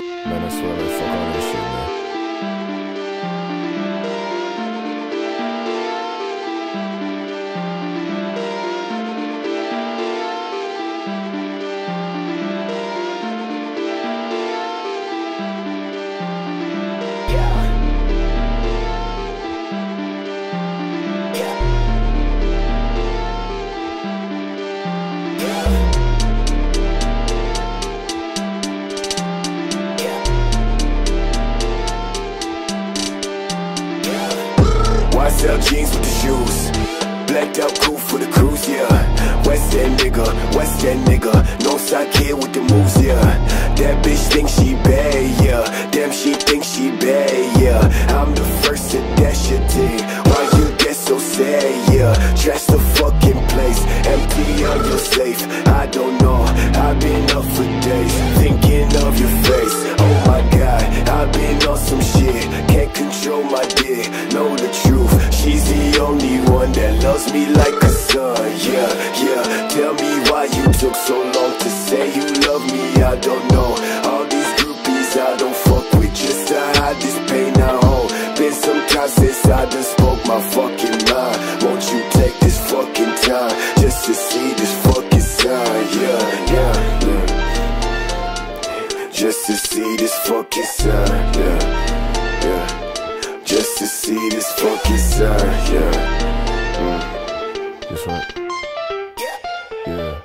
Like, fuck all this shit, YSL jeans with the shoes. Blacked out cool for the cruise, yeah. West End nigga, West End nigga. No side kid with the moves, yeah. That bitch thinks she bad, yeah. Damn, she thinks she bad, yeah. I'm the first to dash your thing. Why you get so sad, yeah? Trash the fucking know the truth. She's the only one that loves me like a son. Yeah, yeah. Tell me why you took so long to say you love me. I don't know. All these groupies I don't fuck with just to hide this pain I hold. Been some time since I done spoke my fucking mind. Won't you take this fucking time just to see this fucking sign? Yeah, yeah, yeah. Just to see this fucking sign. Yeah, yeah. Just to see this fucking sign. Yeah. Mm. This right. Yeah.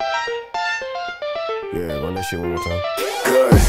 Yeah, run that shit one more time. Cause